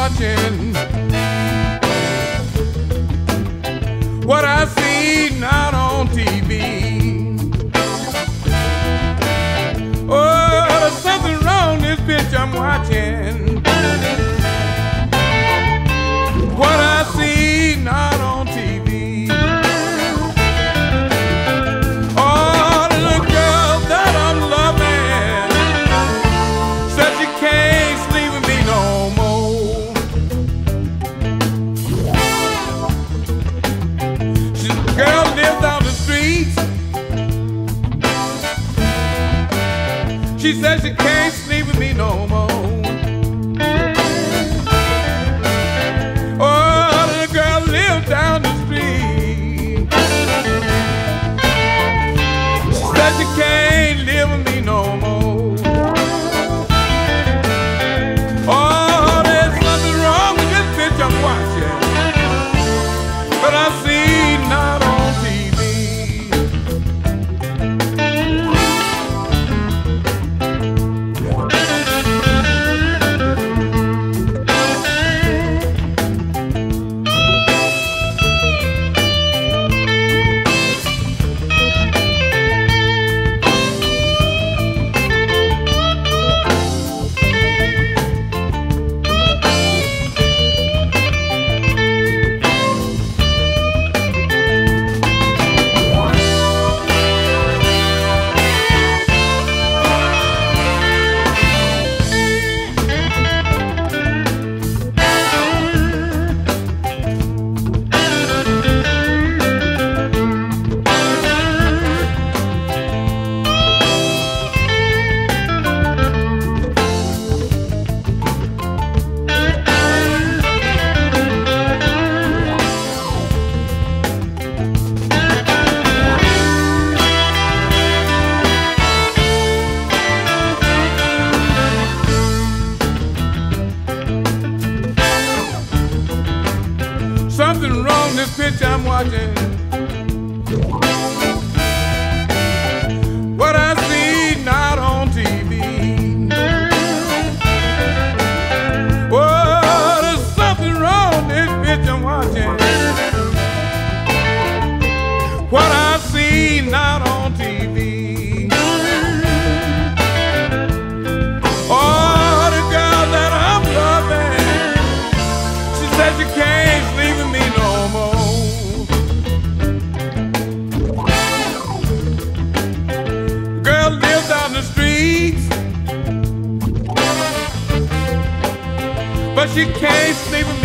watching. What I she says she can't. this picture I'm watching. What I see not on TV. Oh, there's something wrong this picture I'm watching. What I she can't sleep with